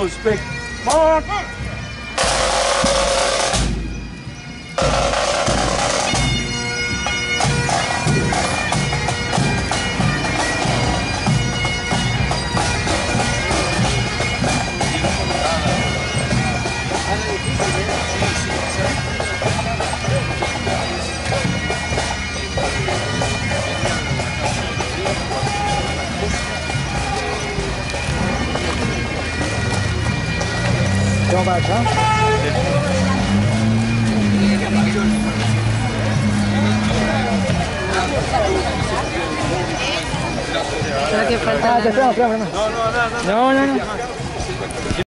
Big. Come on. Ah, no. No, no, no.